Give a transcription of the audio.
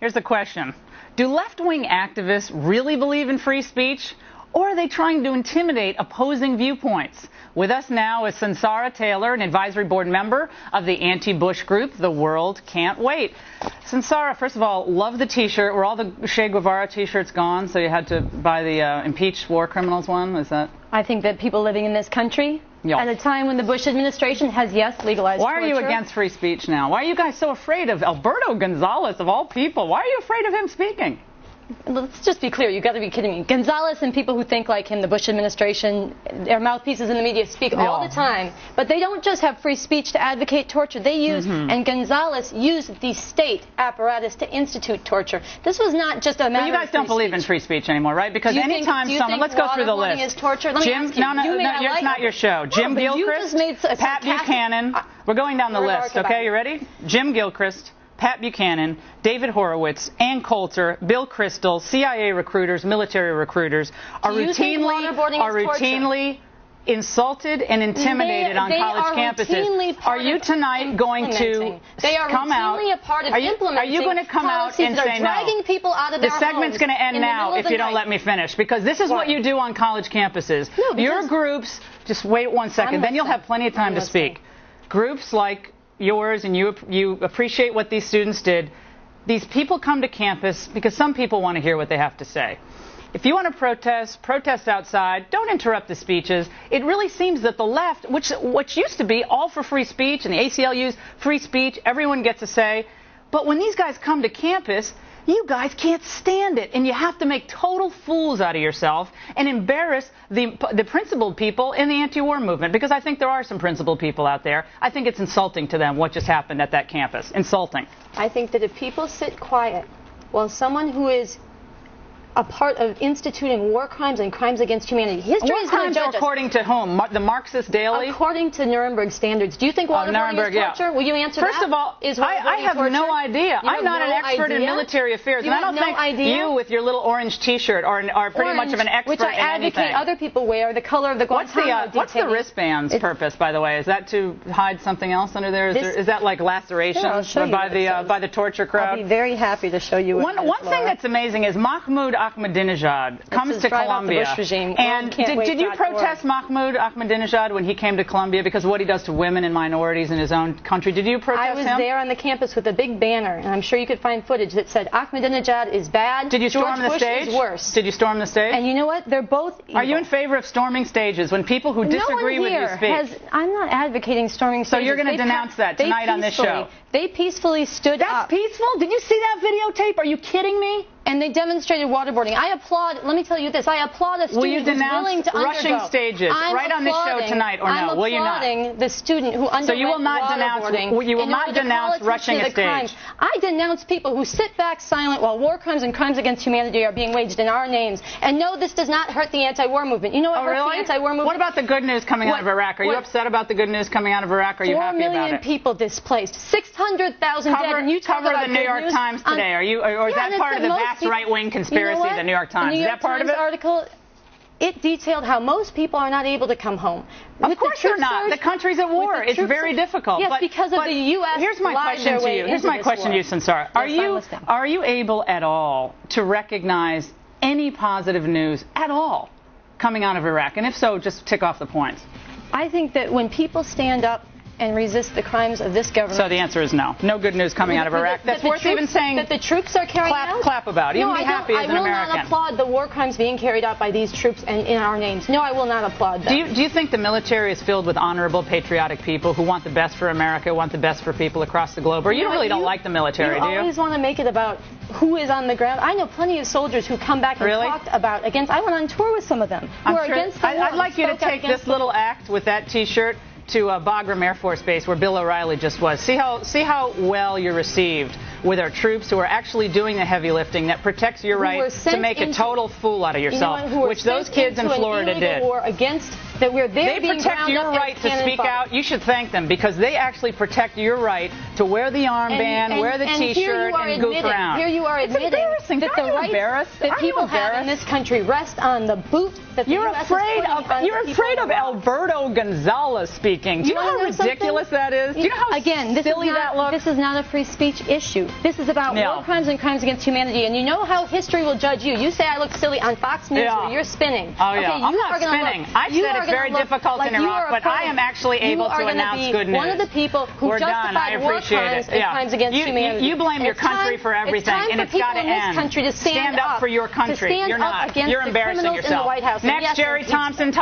Here's the question Do left wing activists really believe in free speech? Or are they trying to intimidate opposing viewpoints? With us now is Sunsara Taylor, an advisory board member of the anti-Bush group, The World Can't Wait. Sunsara, first of all, love the T-shirt. Were all the Che Guevara T-shirts gone, so you had to buy the uh, impeached war criminals one? Is that? I think that people living in this country, At a time when the Bush administration has, yes, legalized Why are you against free speech now? Why are you guys so afraid of Alberto Gonzales, of all people? Why are you afraid of him speaking? Let's just be clear. You've got to be kidding me. Gonzales and people who think like him, the Bush administration, their mouthpieces in the media speak all the time. But they don't just have free speech to advocate torture. They use, Mm-hmm. and Gonzales used the state apparatus to institute torture. This was not just a matter But you guys don't believe in free speech anymore, right? Because you think- someone, let's go through the list. is torture? Let me Jim, you. no, no, You no, not it's like not it. your show. No, Jim Gilchrist, Pat Buchanan. We're going down the list, okay? You ready? Jim Gilchrist, Pat Buchanan, David Horowitz, Ann Coulter, Bill Kristol, CIA recruiters, military recruiters are Do you think routinely are is torture? routinely insulted and intimidated They- on they college are campuses. Are you tonight going to. They are come out? a part of are you, Are you going to come out and say no? people out of the segment's going to end now if you don't night. let me finish because this is what What? you do on college campuses. No, Your groups, just wait one second, then you'll have plenty of time I'm to speak. Groups like yours and you you appreciate what these students did. These people come to campus because some people want to hear what they have to say. If you want to protest, protest outside. Don't interrupt the speeches. It really seems that the left, which which used to be all for free speech and the ACLU's free speech, everyone gets a say. But when these guys come to campus, you guys can't stand it, and you have to make total fools out of yourself and embarrass the the principled people in the anti-war movement. Because I think there are some principled people out there. I think it's insulting to them what just happened at that campus. Insulting. I think that if people sit quiet while someone who is a part of instituting war crimes and crimes against humanity, history What is crimes judge us. according to whom? Mar- the Marxist Daily? According to Nuremberg standards, do you think waterboarding Nuremberg, is yeah. torture? Will you answer First that? of all, is I, I have torture? no idea. I'm not an no expert in military affairs, You and I don't no think idea? you, with your little orange T-shirt, are, are pretty much of an Orange, expert which I advocate anything. other people wear, the color of the What's the Guantanamo uh, what's the wristband's It's- purpose, by the way? Is that to hide something else under there? Is, This- there, is that like laceration Sure, by the uh, by the torture I'll be very happy to show you. One, one thing that's amazing is Mahmoud Ahmadinejad comes to drive out the Columbia. And did, did you protest Mahmoud Ahmadinejad when he came to Columbia because of what he does to women and minorities in his own country? Did you protest him? I was him? there on the campus with a big banner, and I'm sure you could find footage that said Ahmadinejad is bad. Did you storm George the Bush stage? Is worse. Did you storm the stage? and you know what? They're both. Are you in favor of storming stages when people who disagree no one with you speak? Has, I'm not advocating storming stages. So you're gonna denounce pa- that tonight on this show? They peacefully stood That's up That's peaceful? Did you see that videotape? Are you kidding me? And they demonstrated waterboarding. I applaud. Let me tell you this. I applaud a student Will you denounce willing to rushing undergo. stages I'm right on this show tonight, or no? I'm Will you not? applauding the student who underwent So you will not denounce- you will not denounce rushing a stage. I denounce people who sit back silent while war crimes and crimes against humanity are being waged in our names. And no, this does not hurt the anti-war movement. You know what Oh, hurts really? the anti-war movement? What about the good news coming out of Iraq? Are you what- upset about the good news coming out of Iraq? Are you Four happy about million it? people displaced, 600,000 dead, and you talk cover about the New York Times on- today. Are you, or, or is Yeah, that part of the most vast people- right-wing conspiracy, you know the New York Times? The New is that part Times of it? article, it detailed how most people are not able to come home. Of With the course you're not. surge- The country's at war. It's very surge- difficult. Yes, But- because of the U.S. Here's my question to you. Here's my question war. to you, Sunsara. Are Yes, you are you able at all to recognize any positive news at all coming out of Iraq? And if so, just tick off the points. I think that when people stand up and resist the crimes of this government. So the answer is no. No good news coming out of that- Iraq. That's worth troops- even saying. that the troops are carrying clap- out. clap about. Even no, be I happy as I an will not applaud the war crimes being carried out by these troops and in our names. No, I will not applaud them. Do you, do you think the military is filled with honorable, patriotic people who want the best for America, want the best for people across the globe? Or you, know really don't like the military, you do you? always want to make it about who is on the ground. I know plenty of soldiers who come back and Really? talked about against. I went on tour with some of them who I'm are sure- against the I, war. I'd like you to take this little act with that T-shirt to uh, Bagram Air Force Base, where Bill O'Reilly just was. See how see how well you're received with our troops who are actually doing the heavy lifting that protects your Who right to make a total fool out of You know yourself, who were which those kids in Florida did. War against that we're there They being protect your right to speak out. You should thank them because they actually protect your right to wear the armband, and, wear the T-shirt, and goof around. Here you are It's admitting that the rights that people have in this country rest on the boot that the You're U.S. afraid of you're afraid of. Alberto Gonzales speaking. Do you, You know how know something? ridiculous that is? Do you know how Again, this silly is not, that looks? This is not a free speech issue. This is about No. war crimes and crimes against humanity. And you know how history will judge you. You say I look silly on Fox News Yeah. you're spinning. Oh yeah, okay, I'm not spinning. Look, I said it's very look difficult like in Iraq, but I am actually able to announce good news. One of the people who We're done. I justified war crimes it. and Yeah. crimes against You- you- humanity. you blame And your it's time- country for everything, it's and it's in this end. country to stand, Stand up for your to country. You're not. You're embarrassing criminals in the yourself. White House. Next, yes, Jerry. Thompson.